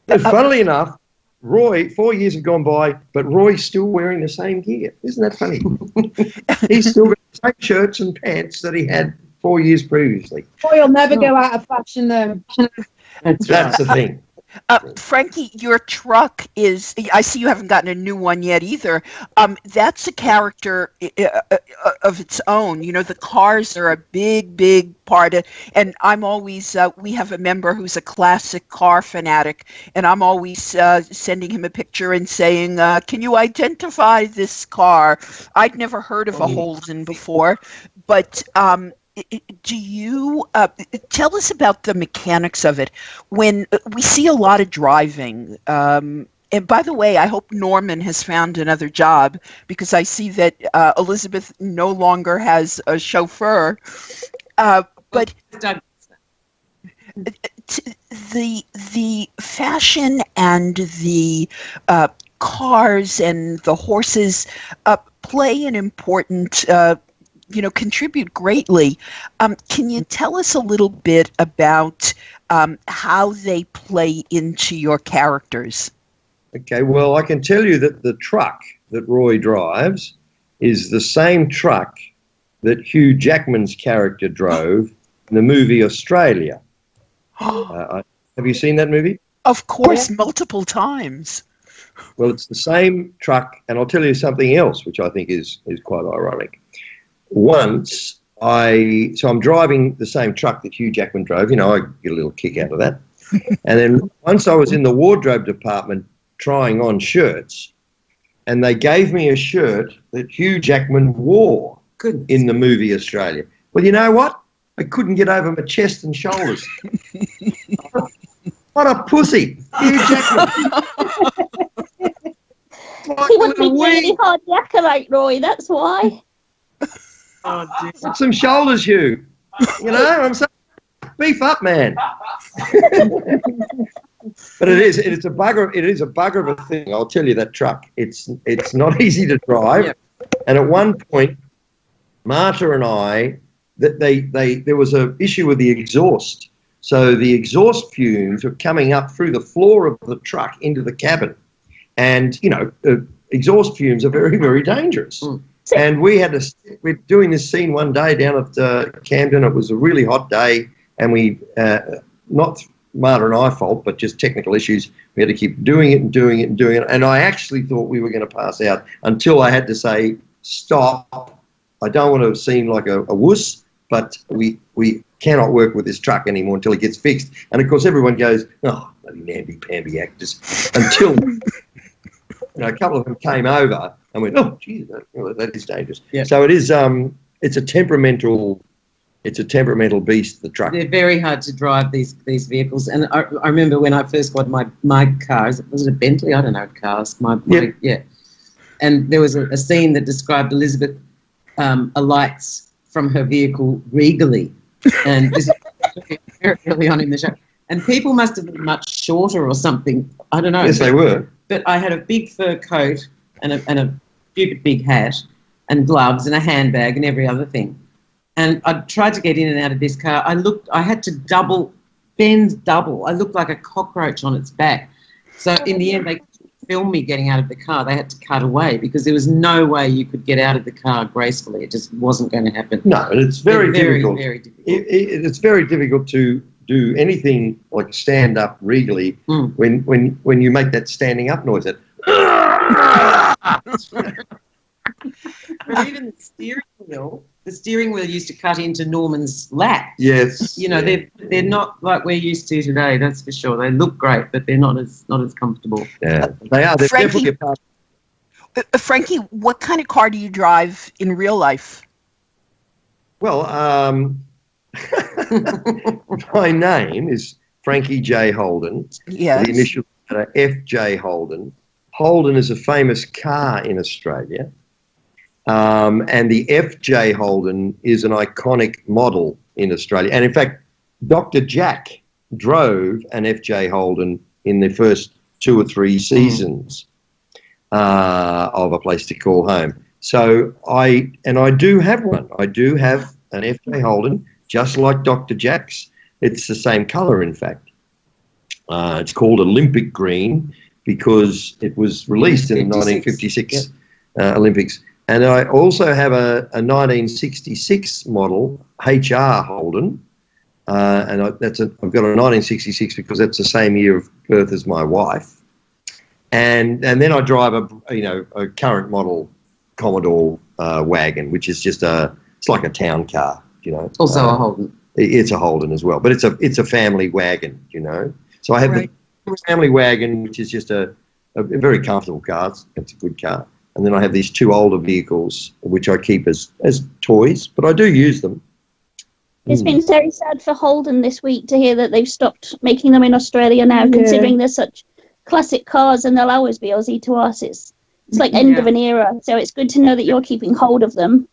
And funnily enough, Roy, four years have gone by, but Roy's still wearing the same gear. Isn't that funny? He's still got the same shirts and pants that he had four years previously. Boy, you'll never go out of fashion though. that's That's the thing. Uh, Frankie, your truck is. I see you haven't gotten a new one yet either. Um, that's a character uh, uh, of its own. You know, the cars are a big, big part of. And I'm always. Uh, we have a member who's a classic car fanatic, and I'm always uh, sending him a picture and saying, uh, "Can you identify this car?" I'd never heard of a Holden before, but. Um, do you uh, tell us about the mechanics of it. When uh, we see a lot of driving um, and by the way i hope norman has found another job because i see that uh, elizabeth no longer has a chauffeur uh, but the the fashion and the uh, cars and the horses uh, play an important you know contribute greatly um, can you tell us a little bit about um, how they play into your characters Okay, well, I can tell you that the truck that Roy drives is the same truck that Hugh Jackman's character drove in the movie Australia. Uh, have you seen that movie? of course multiple times Well, it's the same truck, and I'll tell you something else, which I think is is quite ironic. Once I, so I'm driving the same truck that Hugh Jackman drove. You know, I get a little kick out of that. and then once I was in the wardrobe department trying on shirts, and they gave me a shirt that Hugh Jackman wore Good. in the movie Australia. Well, you know what? I couldn't get over my chest and shoulders. what a pussy, Hugh Jackman. Like He a would be little really hard to accolade, Roy. That's why. Oh. Put some shoulders, Hugh. You know, I'm saying, beef up, man. but it is, it's a bugger. It is a bugger of a thing. I'll tell you that truck. It's it's not easy to drive. Yeah. And at one point, Marta and I, that they they there was a issue with the exhaust. So the exhaust fumes were coming up through the floor of the truck into the cabin, and you know, uh, exhaust fumes are very very dangerous. Mm. And we had to we're doing this scene one day down at uh, Camden. It was a really hot day, and we uh, not Marta and I fault, but just technical issues. We had to keep doing it and doing it and doing it. And I actually thought we were going to pass out until I had to say stop. I don't want to seem like a, a wuss, but we we cannot work with this truck anymore until it gets fixed. And of course, everyone goes, "Oh, bloody namby-pamby actors," until you know, a couple of them came over and went, "Oh, geez, that, that is dangerous." Yeah. So it is. Um, it's a temperamental. It's a temperamental beast. The truck. They're very hard to drive these these vehicles. And I, I remember when I first got my my car. Was it, was a Bentley? I don't know cars. My, my Yeah. yeah. And there was a, a scene that described Elizabeth um, alights from her vehicle regally, and this is very early on in the show. And people must have been much shorter or something. I don't know. Yes, they were. But I had a big fur coat and a, and a stupid big hat and gloves and a handbag and every other thing. And I tried to get in and out of this car. I looked, I had to double, bend double. I looked like a cockroach on its back. So in the end, they couldn't film me getting out of the car. They had to cut away because there was no way you could get out of the car gracefully. It just wasn't going to happen. No, it's very, very, difficult. very difficult. it, it, it's very difficult to do anything like stand up regally Mm. when when when you make that standing up noise. That But even the steering wheel, the steering wheel used to cut into Norman's lap. yes, you know they're they're not like we're used to today that's for sure they look great but they're not as not as comfortable yeah, they are. They're Frankie- definitely a. Uh, uh, frankie what kind of car do you drive in real life Well, um, my name is Frankie J Holden. yes The initial letter F.J. Holden. Holden is a famous car in Australia. Um, and the F.J. Holden is an iconic model in Australia. And in fact, Dr. Jack drove an F.J. Holden in the first two or three seasons uh, of a place to call home. So I and I do have one. I do have an FJ Holden, just like Dr. Jack's. It's the same colour, in fact. Uh, it's called Olympic Green because it was released in the 1956 uh, Olympics. And I also have a, a 1966 model HR Holden, uh, and I, that's a, I've got a 1966 because that's the same year of birth as my wife. And and then I drive a you know a current model Commodore uh, wagon, which is just a it's like a town car, you know. Also Uh, a Holden. it's a Holden as well, but it's a it's a family wagon, you know. So I have Right. the family wagon, which is just a, a very comfortable car. It's, it's a good car, and then I have these two older vehicles, which I keep as as toys, but I do use them. It's Mm. been very sad for Holden this week to hear that they've stopped making them in Australia now, Yeah. considering they're such classic cars and they'll always be Aussie to us. It's it's like end of an era. So it's good to know that you're keeping hold of them.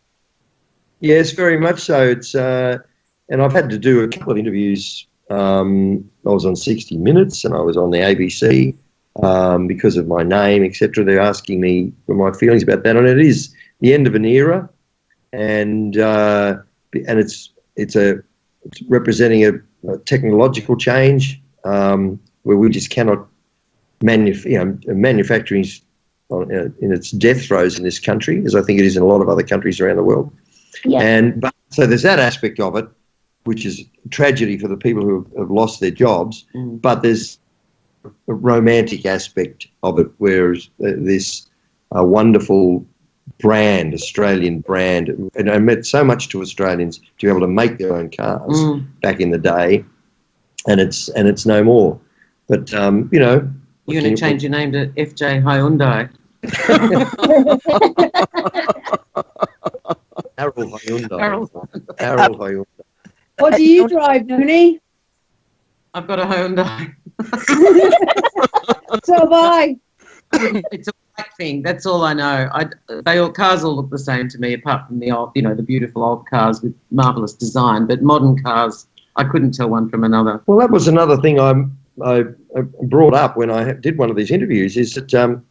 Yes, very much so. It's uh, and I've had to do a couple of interviews. Um, I was on 60 Minutes and I was on the ABC um, because of my name, etc. They're asking me for my feelings about that, and it is the end of an era, and uh, and it's it's a it's representing a, a technological change um, where we just cannot manuf- you know, manufacturing's on, uh, in its death throes in this country, as I think it is in a lot of other countries around the world. Yeah. And but, so there's that aspect of it, which is tragedy for the people who have, have lost their jobs. Mm. But there's a romantic aspect of it, whereas uh, this uh, wonderful brand, Australian brand, and I meant so much to Australians to be able to make their own cars Mm. back in the day, and it's and it's no more. But um, you know, You're going to change your name to FJ Hyundai. Harold Hyundai. Harold. Harold Hyundai. What do you drive, Noni? I've got a Hyundai. So have I. it's a black thing. That's all I know. I, they all cars all look the same to me, apart from the old, you know, the beautiful old cars with marvelous design. But modern cars, I couldn't tell one from another. Well, that was another thing I, I, I brought up when I did one of these interviews. Is that um,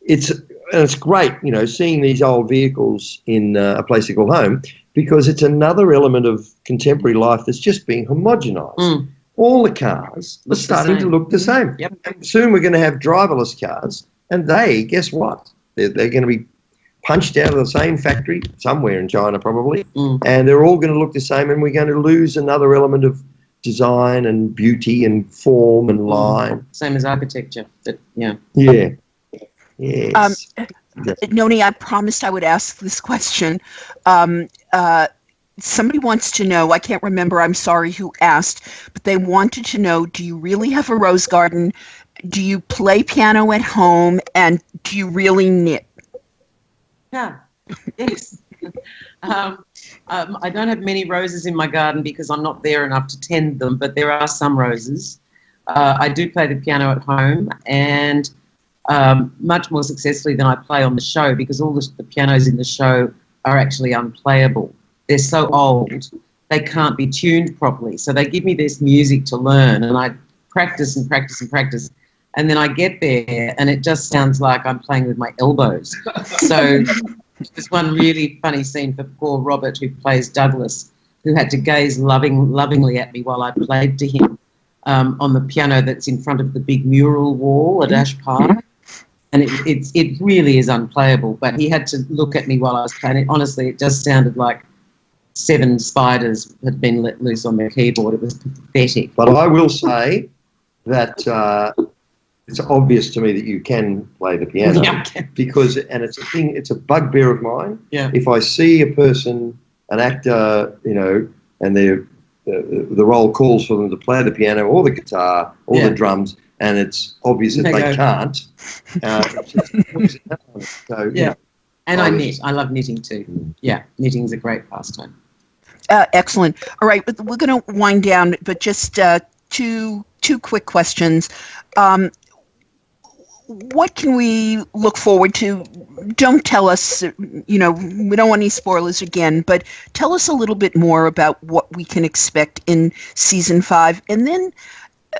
it's and it's great, you know, seeing these old vehicles in uh, a place to call home because it's another element of contemporary life that's just being homogenised. Mm. All the cars are starting to look the same. Yep. And soon we're going to have driverless cars, and they, guess what? They're, they're going to be punched out of the same factory somewhere in China, probably, Mm. and they're all going to look the same, and we're going to lose another element of design and beauty and form and line. Same as architecture. But yeah. Yeah. Yes. Um, Noni, I promised I would ask this question. Um, uh, somebody wants to know, I can't remember, I'm sorry who asked, but they wanted to know do you really have a rose garden? Do you play piano at home? And do you really knit? Yeah. Yes. um, um, I don't have many roses in my garden because I'm not there enough to tend them, but there are some roses. Uh, I do play the piano at home and um, much more successfully than I play on the show because all the, the pianos in the show are actually unplayable. They're so old, they can't be tuned properly. So they give me this music to learn, and I practice and practice and practice. And then I get there, and it just sounds like I'm playing with my elbows. So there's one really funny scene for poor Robert, who plays Douglas, who had to gaze loving, lovingly at me while I played to him um, on the piano that's in front of the big mural wall at Ash Park. And it, it's, it really is unplayable, but he had to look at me while I was playing it. Honestly, it just sounded like seven spiders had been let loose on the keyboard. It was pathetic. but I will say that uh, it's obvious to me that you can play the piano Yeah, because, and it's a thing, it's a bugbear of mine. Yeah. If I see a person, an actor, you know, and they're the, the role calls for them to play the piano or the guitar or Yeah. the drums, and it's obvious that They they can't. Uh, it's just- so Yeah. And I Oh, knit. I love knitting too. Yeah, knitting's a great pastime. Uh, excellent. All right, but we're going to wind down, but just uh, two two quick questions. Um, what can we look forward to? Don't tell us, you know, we don't want any spoilers again, but tell us a little bit more about what we can expect in season five. And then uh,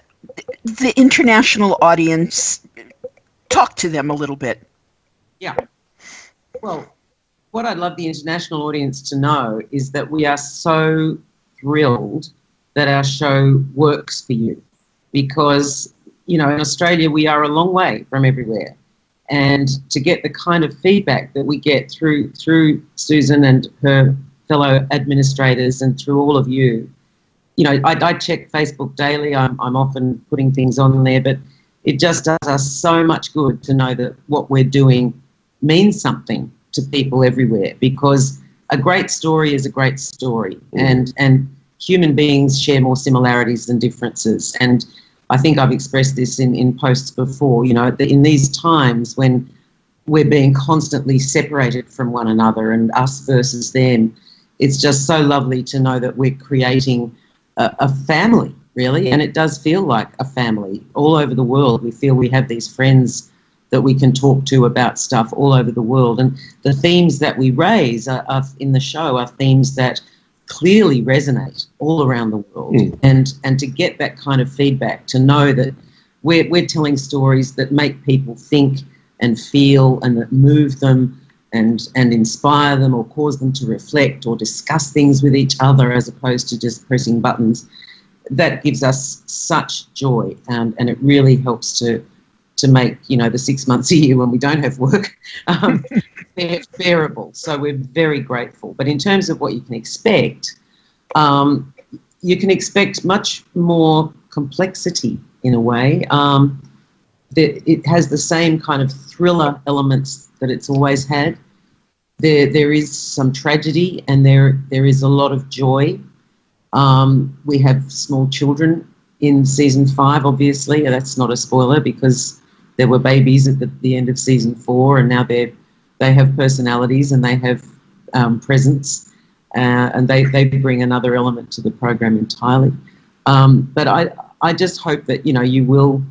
the international audience, talk to them a little bit. Yeah. Well, what I'd love the international audience to know is that we are so thrilled that our show works for you because, you know, in Australia, we are a long way from everywhere. And to get the kind of feedback that we get through through Susan and her fellow administrators and through all of you, you know, I, I check Facebook daily. I'm, I'm often putting things on there, but it just does us so much good to know that what we're doing means something to people everywhere because a great story is a great story mm. and and human beings share more similarities than differences and I think I've expressed this in, in posts before, you know, in these times when we're being constantly separated from one another and us versus them, it's just so lovely to know that we're creating a, a family, really. And it does feel like a family all over the world. We feel we have these friends that we can talk to about stuff all over the world. And the themes that we raise are, are in the show are themes that clearly resonate all around the world. Mm. And and to get that kind of feedback, to know that we're we're telling stories that make people think and feel and that move them and and inspire them or cause them to reflect or discuss things with each other as opposed to just pressing buttons. That gives us such joy and, and it really helps to to make you know the six months a year when we don't have work um, bear, bearable. So we're very grateful. But in terms of what you can expect, um, you can expect much more complexity in a way. Um, that it has the same kind of thriller elements that it's always had. There, there is some tragedy and there, there is a lot of joy. Um, we have small children in season five, obviously. That's not a spoiler because there were babies at the, the end of season four, and now they they have personalities and they have um, presence, uh, and they, they bring another element to the program entirely. Um, but I I just hope that you know you will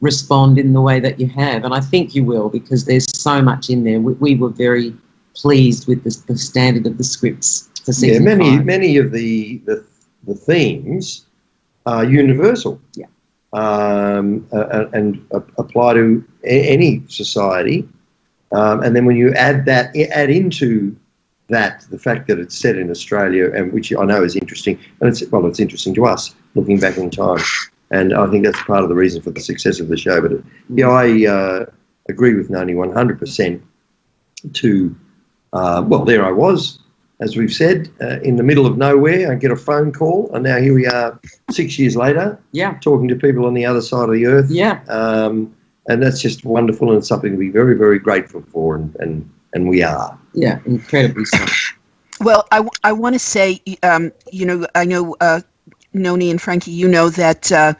respond in the way that you have, and I think you will because there's so much in there. We, we were very pleased with the, the standard of the scripts for season. Yeah, many five. many of the, the the themes are universal. Yeah. Um, uh, and uh, apply to a- any society. Um, and then when you add that, add into that the fact that it's set in Australia, and which I know is interesting, and it's well, it's interesting to us looking back in time, and I think that's part of the reason for the success of the show. But yeah, I uh, agree with hundred percent. To uh, well, there I was, as we've said, uh, in the middle of nowhere. I get a phone call, and now here we are, six years later, Yeah, talking to people on the other side of the earth. yeah, Um, and that's just wonderful and something to be very, very grateful for, and, and, and we are. yeah, incredibly so. Well, I, w- I want to say, um, you know, I know uh, Noni and Frankie, you know that uh,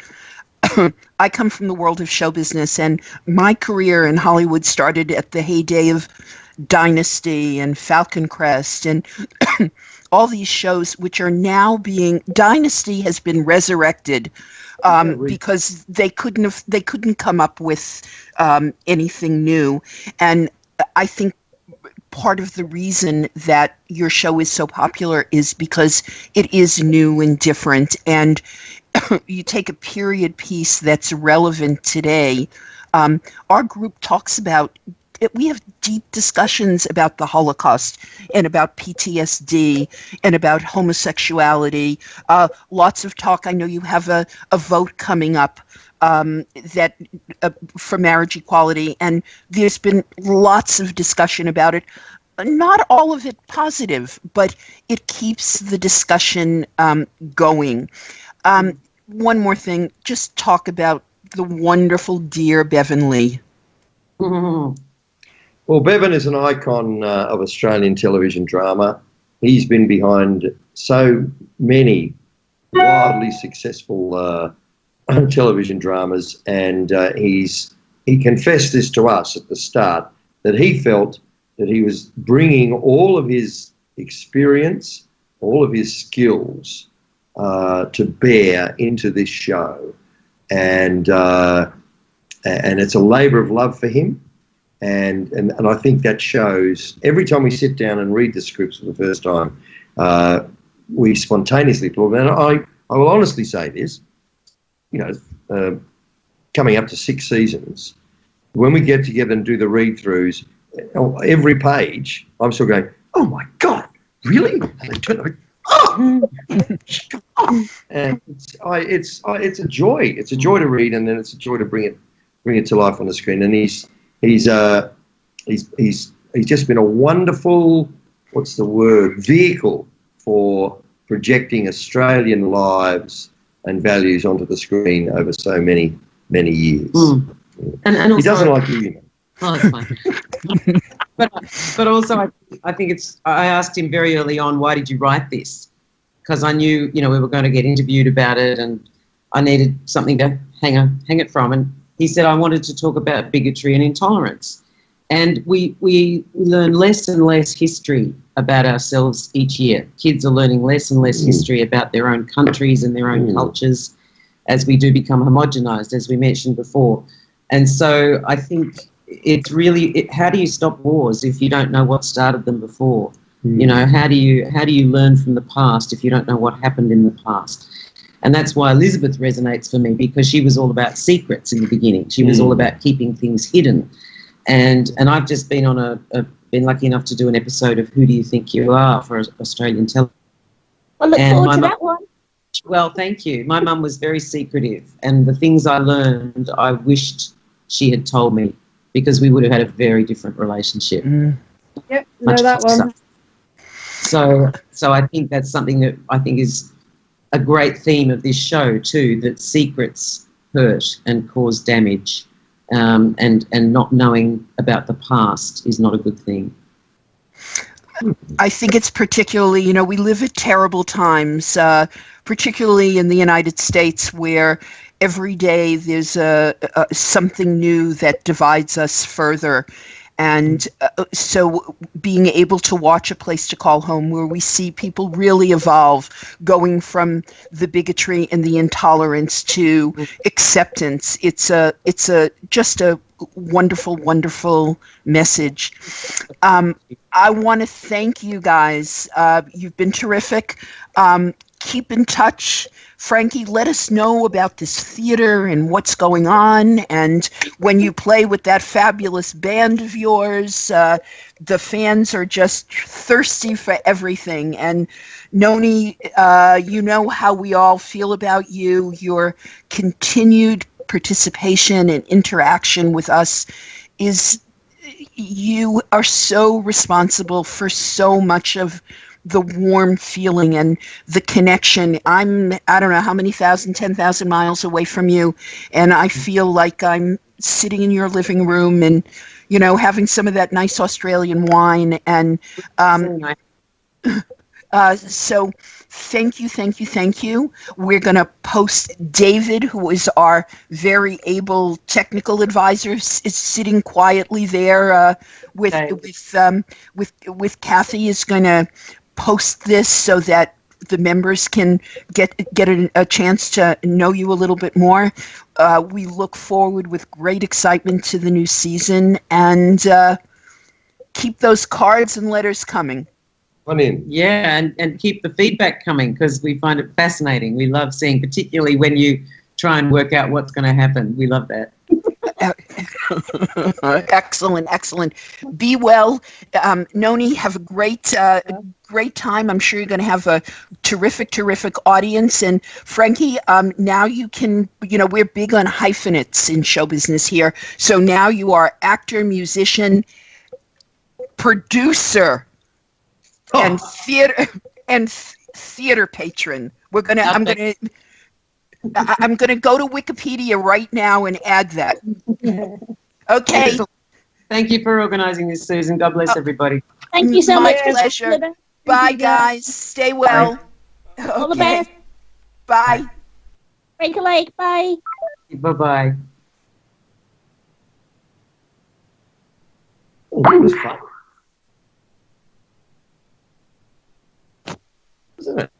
I come from the world of show business, and my career in Hollywood started at the heyday of Dynasty and Falcon Crest and all these shows, which are now being Dynasty has been resurrected um, Yeah, we- because they couldn't have they couldn't come up with um, anything new, and I think part of the reason that your show is so popular is because it is new and different. And you take a period piece that's relevant today um, our group talks about we have deep discussions about the holocaust and about ptsd and about homosexuality uh, lots of talk i know you have a, a vote coming up um, that uh, for marriage equality, and there's been lots of discussion about it. Not all of it positive, but it keeps the discussion um, going. Um, one more thing, just talk about the wonderful dear Bevan Lee. Mhm. Well, Bevan is an icon uh, of Australian television drama. He's been behind so many wildly successful uh, television dramas, and uh, he's he confessed this to us at the start that he felt that he was bringing all of his experience, all of his skills uh, to bear into this show, and uh, and it's a labour of love for him and, and and I think that shows every time we sit down and read the scripts for the first time, uh, we spontaneously pull. And I I will honestly say this, you know, uh, coming up to six seasons. When we get together and do the read throughs, every page, I'm still going, oh my God, really? Like, oh, and it's, I, it's, I, it's a joy. It's a joy to read, and then it's a joy to bring it, bring it to life on the screen. And he's, he's, uh, he's, he's, he's just been a wonderful, what's the word, vehicle for projecting Australian lives and values onto the screen over so many, many years. Mm. And, and also, He doesn't like you, you know. Oh, that's fine. but but also, I, I think it's. I asked him very early on, why did you write this? Because I knew, you know, we were going to get interviewed about it, and I needed something to hang a, hang it from. And he said I wanted to talk about bigotry and intolerance. And we we learn less and less history about ourselves each year. Kids are learning less and less Mm. history about their own countries and their own Mm. cultures as we do become homogenized, as we mentioned before. And so I think it's really it, how do you stop wars if you don't know what started them before? You know, how do you how do you learn from the past if you don't know what happened in the past? And that's why Elizabeth resonates for me because she was all about secrets in the beginning. She was Mm. all about keeping things hidden. And and I've just been on a, a been lucky enough to do an episode of Who Do You Think You Are for Australian television. Well, look And forward to mum- that one. Well, thank you. My mum was very secretive, and the things I learned, I wished she had told me because we would have had a very different relationship. Mm. Yep, know much that closer. one. So, so I think that's something that I think is a great theme of this show too. That secrets hurt and cause damage, um, and and not knowing about the past is not a good thing. I think it's particularly, you know, we live at terrible times, uh, particularly in the United States, where every day there's a, a something new that divides us further. And uh, so, being able to watch a place to call home where we see people really evolve, going from the bigotry and the intolerance to acceptance, it's a, it's a just a wonderful, wonderful message. Um, I want to thank you guys. Uh, you've been terrific. Um, keep in touch. Frankie, let us know about this theater and what's going on. And when you play with that fabulous band of yours, uh, the fans are just thirsty for everything. And Noni, uh, you know how we all feel about you. Your continued participation and interaction with us is you are so responsible for so much of the warm feeling and the connection. I'm, I don't know how many thousand, 10,000 miles away from you, and I feel like I'm sitting in your living room and, you know, having some of that nice Australian wine. And um, So uh, so thank you, thank you, thank you. We're going to post David, who is our very able technical advisor, s- is sitting quietly there uh, with with um, with with Kathy is going to post this so that the members can get get a, a chance to know you a little bit more. Uh, we look forward with great excitement to the new season and uh, keep those cards and letters coming. I mean. Yeah, and, and keep the feedback coming because we find it fascinating. We love seeing, particularly when you try and work out what's going to happen. We love that. excellent, excellent. Be well, um, Noni. Have a great, uh, great time. I'm sure you're going to have a terrific, terrific audience. And Frankie, um, now you can, you know, we're big on hyphenates in show business here. So now you are actor, musician, producer, and theater and th- theater patron. We're gonna. I'm gonna. I- I'm gonna go to Wikipedia right now and add that. Okay. Thank you for organising this, Susan. God bless oh, everybody. Thank you so My much. pleasure. Linda. Bye, guys. Stay well. All the best. Bye. Break a leg. Bye. Bye bye. Oh, that was fun. Wasn't it?